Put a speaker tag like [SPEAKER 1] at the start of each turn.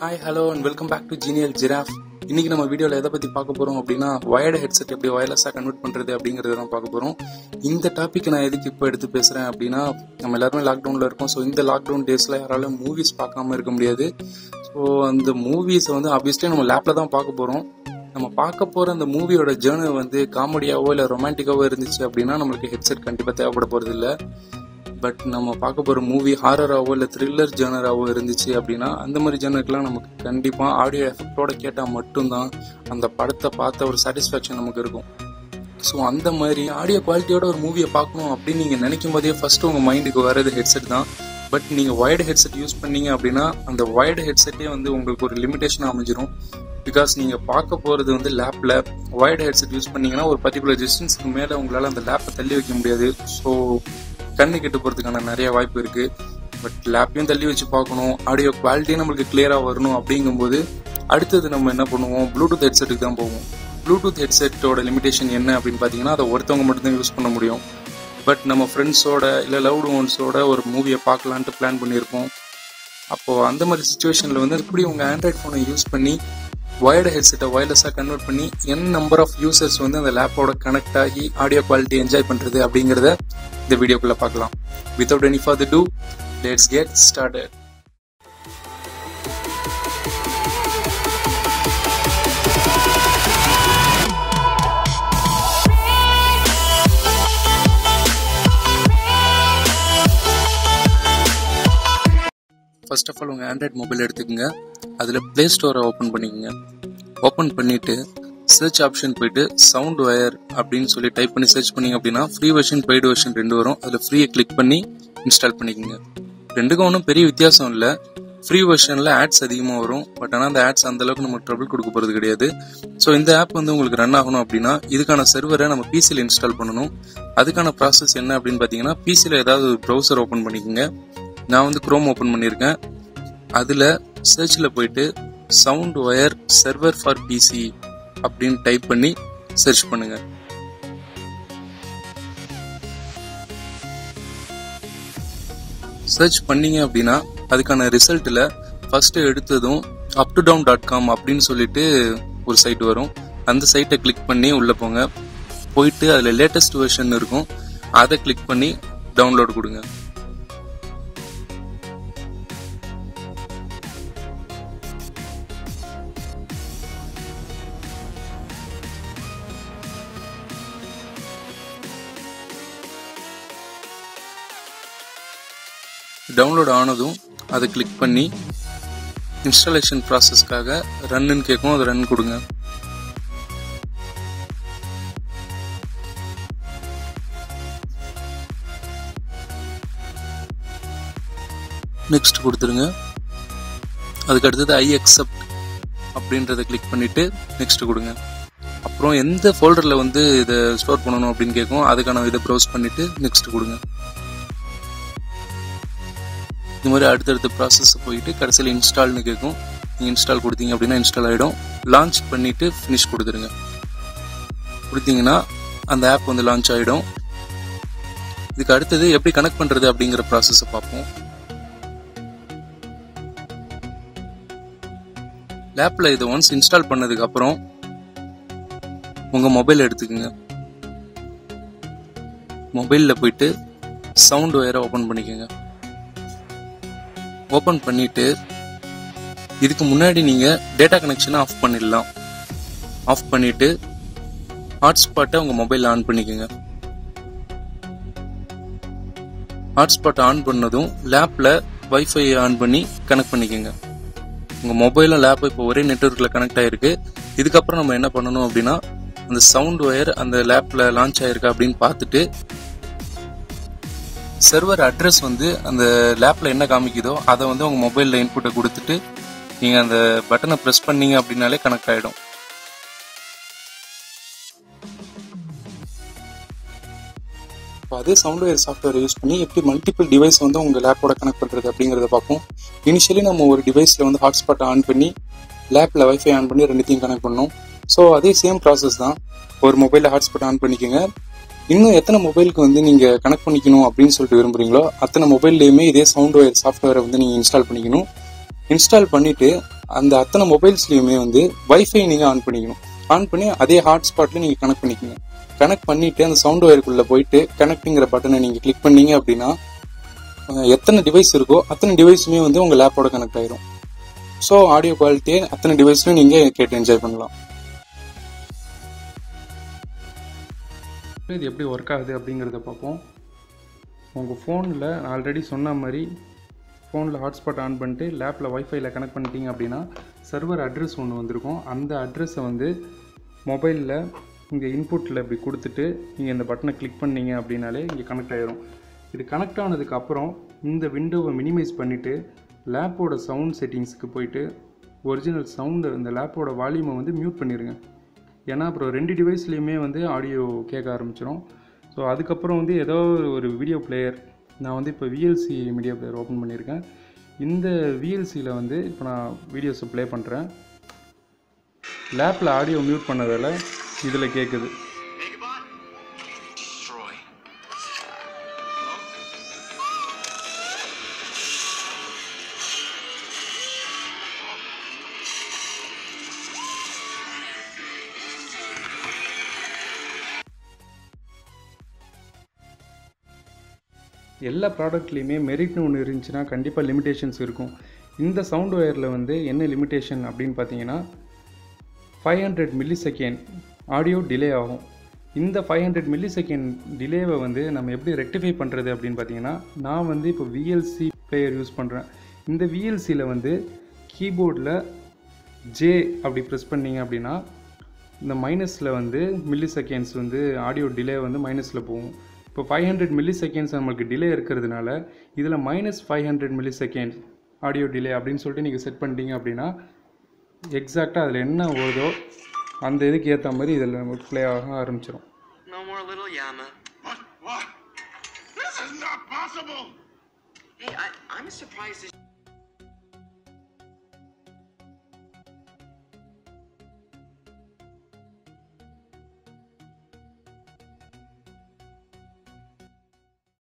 [SPEAKER 1] Hi hello and welcome back to Genial Giraffe இன்னைக்கு நம்ம வீடியோவில் எதை பற்றி பார்க்க போகிறோம் அப்படின்னா வயர்டு ஹெட்செட் எப்படி வயர்லெஸ்ஸாக கன்வெர்ட் பண்ணுறது அப்படிங்கிறத தான் பார்க்க போகிறோம் இந்த டாபிக் நான் எதுக்கு இப்போ எடுத்து பேசுகிறேன் அப்படின்னா நம்ம எல்லாருமே லாக்டவுனில் இருக்கோம் ஸோ இந்த லாக்டவுன் டேஸில் யாராலும் மூவிஸ் பார்க்காம இருக்க முடியாது. ஸோ அந்த மூவிஸை வந்து ஆப்வியஸ்லி நம்ம லேப்பில் தான் பார்க்க போகிறோம் நம்ம பார்க்க போகிற அந்த மூவியோட ஜேர்னல் வந்து காமெடியாவோ இல்லை ரொமான்டிக்காவோ இருந்துச்சு அப்படின்னா நம்மளுக்கு ஹெட்செட் கண்டிப்பாக தேவைப்பட போகிறது இல்லை பட் நம்ம பார்க்க போகிற மூவி ஹாரராகவோ இல்லை த்ரில்லர் ஜேனராகவோ இருந்துச்சு அப்படின்னா அந்த மாதிரி ஜேனருக்குலாம் நமக்கு கண்டிப்பாக ஆடியோ எஃபெக்டோட கேட்டால் மட்டும்தான் அந்த படத்தை பார்த்த ஒரு சாட்டிஸ்ஃபேக்ஷன் நமக்கு இருக்கும். ஸோ அந்த மாதிரி ஆடியோ குவாலிட்டியோட ஒரு மூவியை பார்க்கணும் அப்படின்னு நீங்கள் நினைக்கும் போதே ஃபஸ்ட்டு உங்கள் மைண்டுக்கு வர்றது ஹெட்செட் தான். பட் நீங்கள் ஒயர்டு ஹெட்செட் யூஸ் பண்ணீங்க அப்படின்னா அந்த ஒயர்டு ஹெட்செட்டே வந்து உங்களுக்கு ஒரு லிமிடேஷன் அமைஞ்சிரும். பிகாஸ் நீங்கள் பார்க்க போகிறது வந்து லேப்பில் ஒயர்டு ஹெட்செட் யூஸ் பண்ணீங்கன்னா ஒரு பர்டிகுலர் டிஸ்டன்ஸ்க்கு மேலே உங்களால் அந்த லேப்பை தள்ளி வைக்க முடியாது. ஸோ கண்ணு கெட்டு போகிறதுக்கான நிறைய வாய்ப்பு இருக்கு. பட் லேப்பையும் தள்ளி வச்சு பார்க்கணும். ஆடியோ குவாலிட்டியும் நம்மளுக்கு கிளியராக வரணும் அப்படிங்கும்போது அடுத்தது நம்ம என்ன பண்ணுவோம்? ப்ளூடூத் ஹெட்செட்டுக்கு தான் போவோம். ப்ளூடூத் ஹெட்செட்டோட லிமிடேஷன் என்ன அப்படின்னு பார்த்தீங்கன்னா அதை ஒருத்தவங்க மட்டும்தான் யூஸ் பண்ண முடியும். பட் நம்ம ஃப்ரெண்ட்ஸோட இல்லை லவ்டு ஒன்ஸோட ஒரு மூவியை பார்க்கலான்ட்டு பிளான் பண்ணியிருப்போம் அப்போது அந்த மாதிரி சுச்சுவேஷனில் வந்து எப்படி உங்கள் ஆண்ட்ராய்ட் ஃபோனை யூஸ் பண்ணி ஒயர்டு ஹெட்செட்டை ஒயர்லெஸ்ஸாக கன்வெர்ட் பண்ணி என் நம்பர் ஆஃப் யூசர்ஸ் வந்து அந்த லேப்போட கனெக்ட் ஆகி ஆடியோ குவாலிட்டி என்ஜாய் பண்ணுறது அப்படிங்கிறத இந்த வீடியோக்குள்ளே பார்க்கலாம். Without any further ado let's get started first of all உங்கள் ஆண்ட்ராய்ட் மொபைல் எடுத்துக்கோங்க. அதில் ப்ளே ஸ்டோரை ஓப்பன் பண்ணிக்கோங்க. ஓப்பன் பண்ணிவிட்டு சர்ச் ஆப்ஷன் போயிட்டு சவுண்ட் ஒயர் அப்படின்னு சொல்லி டைப் பண்ணி சர்ச் பண்ணீங்க அப்படின்னா ஃப்ரீ வெர்ஷன் பெய்டு வெர்ஷன் ரெண்டு வரும். அதில் ஃப்ரீயை கிளிக் பண்ணி இன்ஸ்டால் பண்ணிக்கோங்க. ரெண்டுக்கும் ஒன்றும் பெரிய வித்தியாசம் இல்லை. ஃப்ரீ வெர்ஷனில் ஆட்ஸ் அதிகமாக வரும். பட் ஆனால் அந்த ஆட்ஸ் அந்தளவுக்கு நமக்கு ட்ரபிள் கொடுக்க போகிறது கிடையாது. ஸோ இந்த ஆப் வந்து உங்களுக்கு ரன் ஆகணும் அப்படின்னா இதுக்கான சர்வரை நம்ம பிசியில் இன்ஸ்டால் பண்ணணும். அதுக்கான ப்ராசஸ் என்ன அப்படின்னு பார்த்தீங்கன்னா பிசியில் ஏதாவது ஒரு ப்ரௌசர் ஓப்பன் பண்ணிக்கோங்க. நான் வந்து குரோம் ஓப்பன் பண்ணியிருக்கேன். அதில் சர்ச்சில் போயிட்டு sound wire server for PC அப்படின்னு டைப் பண்ணி சர்ச் பண்ணுங்க. சர்ச் பண்ணீங்க அப்படின்னா அதுக்கான ரிசல்ட்டில் ஃபஸ்ட்டு எடுத்ததும் up to down dot com அப்படின்னு சொல்லிட்டு ஒரு சைட் வரும். அந்த சைட்டை கிளிக் பண்ணி உள்ளே போங்க. போயிட்டு அதில் லேட்டஸ்ட் வெர்ஷன் இருக்கும். அதை கிளிக் பண்ணி டவுன்லோட் கொடுங்க. டவுன்லோட் ஆனதும் அதை கிளிக் பண்ணி இன்ஸ்டாலேஷன் ப்ராசஸ்க்காக ரன்னு கேட்கும் அதை ரன் கொடுங்க. நெக்ஸ்ட் கொடுத்துருங்க. அதுக்கு அடுத்தது ஐ அக்செப்ட் அப்படின்றத கிளிக் பண்ணிட்டு நெக்ஸ்ட் கொடுங்க. அப்புறம் எந்த ஃபோல்டரில் வந்து இதை ஸ்டோர் பண்ணணும் அப்படின்னு கேட்கும் அதுக்கான இதை ப்ரௌஸ் பண்ணிவிட்டு நெக்ஸ்ட் கொடுங்க. இது மாதிரி அடுத்தடுத்த ப்ராசஸ் போயிட்டு கடைசியில் இன்ஸ்டால்னு கேட்கும் நீங்கள் இன்ஸ்டால் கொடுத்தீங்க அப்படின்னா இன்ஸ்டால் ஆகிடும் லான்ச் பண்ணிவிட்டு ஃபினிஷ் கொடுத்துருங்க கொடுத்தீங்கன்னா அந்த ஆப் வந்து லான்ச் ஆகிடும் இதுக்கு அடுத்தது எப்படி கனெக்ட் பண்ணுறது அப்படிங்கிற ப்ராசஸை பார்ப்போம். லேப்பில் இதை ஒன்ஸ் இன்ஸ்டால் பண்ணதுக்கப்புறம் உங்கள் மொபைல் எடுத்துக்கோங்க. மொபைலில் போயிட்டு சவுண்ட் ஒயரை ஓப்பன் பண்ணிக்கோங்க. ஓப்பன் பண்ணிட்டு இதுக்கு முன்னாடி நீங்கள் டேட்டா கனெக்ஷனை ஆஃப் பண்ணிடலாம். ஆஃப் பண்ணிட்டு ஹாட்ஸ்பாட்டை உங்கள் மொபைலில் ஆன் பண்ணிக்கோங்க. ஹாட்ஸ்பாட் ஆன் பண்ணதும் லேப்பில் வைஃபை ஆன் பண்ணி கனெக்ட் பண்ணிக்கோங்க. உங்கள் மொபைலும் லேப்பும் இப்போ ஒரே நெட்ஒர்க்கில் கனெக்ட் ஆகிருக்கு இதுக்கப்புறம் நம்ம என்ன பண்ணணும் அப்படின்னா அந்த சவுண்ட் ஒயர் அந்த லேப்பில் லான்ச் ஆகிருக்கா அப்படின்னு பார்த்துட்டு சர்வர் அட்ரஸ் வந்து அந்த லேப்பில் என்ன காமிக்குதோ அதை வந்து உங்கள் மொபைலில் இன்புட்டை கொடுத்துட்டு நீங்கள் அந்த பட்டனை ப்ரெஸ் பண்ணீங்க அப்படின்னாலே கனெக்ட் ஆகிடும் இப்போ அதே சவுண்ட் ஒயர் சாஃப்ட்வேர் யூஸ் பண்ணி எப்படி மல்டிபிள் டிவைஸ் வந்து உங்கள் லேப்போட கனெக்ட் பண்ணுறது அப்படிங்கிறத பார்ப்போம். இனிஷியலி நம்ம ஒரு டிவைஸில் வந்து ஹாட்ஸ்பாட் ஆன் பண்ணி லேப்பில் வைஃபை ஆன் பண்ணி ரெண்டுத்தையும் கனெக்ட் பண்ணோம். ஸோ அதே சேம் ப்ராசஸ் தான். ஒரு மொபைலில் ஹாட்ஸ்பாட் ஆன் பண்ணிக்கோங்க. இன்னும் எத்தனை மொபைலுக்கு வந்து நீங்கள் கனெக்ட் பண்ணிக்கணும் அப்படின்னு சொல்லிட்டு விரும்புறீங்களோ அத்தனை மொபைல்லையுமே இதே சவுண்ட் ஒயர் சாஃப்ட்வேரை வந்து நீங்கள் இன்ஸ்டால் பண்ணிக்கணும். இன்ஸ்டால் பண்ணிட்டு அந்த அத்தனை மொபைல்ஸ்லயுமே வந்து வைஃபை நீங்க ஆன் பண்ணிக்கணும். ஆன் பண்ணி அதே ஹாட்ஸ்பாட்ல நீங்க கனெக்ட் பண்ணிக்கணும் கனெக்ட் பண்ணிட்டு அந்த சவுண்ட் ஒயருக்குள்ள போயிட்டு கனெக்டிங்கிற பட்டனை நீங்க கிளிக் பண்ணீங்க அப்படின்னா எத்தனை டிவைஸ் இருக்கோ அத்தனை டிவைஸுமே வந்து உங்க லேப்போட கனெக்ட் ஆயிரும். ஸோ ஆடியோ குவாலிட்டியை அத்தனை டிவைஸ்லையும் நீங்க கேட்டு என்ஜாய் பண்ணலாம். இது எப்படி ஒர்க் ஆகுது அப்படிங்கிறத பார்ப்போம். உங்கள் ஃபோனில் நான் ஆல்ரெடி சொன்ன மாதிரி ஃபோனில் ஹாட்ஸ்பாட் ஆன் பண்ணிட்டு லேப்பில் ஒய்ஃபைல கனெக்ட் பண்ணிட்டீங்க அப்படின்னா சர்வர் அட்ரஸ் ஒன்று வந்திருக்கும். அந்த அட்ரஸை வந்து மொபைலில் இங்கே இன்புட்டில் இப்படி கொடுத்துட்டு நீங்கள் இந்த பட்டனை கிளிக் பண்ணீங்க அப்படின்னாலே இங்கே கனெக்ட் ஆயிரும். இது கனெக்ட் ஆனதுக்கு அப்புறம் இந்த விண்டோவை மினிமைஸ் பண்ணிவிட்டு லேப்போட சவுண்ட் செட்டிங்ஸ்க்கு போயிட்டு ஒரிஜினல் சவுண்டு இந்த லேப்போட வால்யூமை வந்து மியூட் பண்ணிடுங்க ஏன்னா அப்புறம் ரெண்டு டிவைஸ்லேயுமே வந்து ஆடியோ கேட்க ஆரம்பிச்சிடும் ஸோ அதுக்கப்புறம் வந்து ஏதோ ஒரு வீடியோ பிளேயர் நான் வந்து இப்போ விஎல்சி மீடியா பிளேயர் ஓப்பன் பண்ணியிருக்கேன். இந்த விஎல்சியில் வந்து இப்போ நான் வீடியோஸை ப்ளே பண்ணுறேன் லேப்பில் ஆடியோ மியூட் பண்ணதால் இதில் கேட்குது எல்லா ப்ராடக்ட்லேயுமே மெரிட்னு ஒன்று இருந்துச்சுன்னா கண்டிப்பாக லிமிடேஷன்ஸ் இருக்கும். இந்த சவுண்ட் ஒயரில் வந்து என்ன லிமிடேஷன் அப்படின்னு பார்த்தீங்கன்னா five hundred millisecond audio delay ஆகும். இந்த ஃபைவ் ஹண்ட்ரட் மில்லி செகண்ட் டிலேவை வந்து நம்ம எப்படி ரெக்டிஃபை பண்ணுறது அப்படின்னு பார்த்தீங்கன்னா நான் வந்து இப்போ விஎல்சி பிளேயர் யூஸ் பண்ணுறேன் இந்த விஎல்சியில் வந்து கீபோர்டில் ஜே அப்படி ப்ரெஸ் பண்ணீங்க அப்படின்னா இந்த மைனஸில் வந்து மில்லி செகண்ட்ஸ் வந்து ஆடியோ டிலே வந்து மைனஸில் போகும். இப்போ ஃபைவ் ஹண்ட்ரட் மில்லி செகண்ட்ஸ் நம்மளுக்கு டிலே இருக்கிறதுனால இதில் minus five hundred milliseconds audio delay அப்படின்னு சொல்லிட்டு நீங்கள் செட் பண்ணிட்டீங்க அப்படின்னா எக்ஸாக்டாக அதில் என்ன ஓடுதோ அந்த இதுக்கு ஏற்ற மாதிரி இதில் நமக்கு ப்ளே ஆக ஆரம்பிச்சிடும்!
[SPEAKER 2] Hey, I, I'm surprised this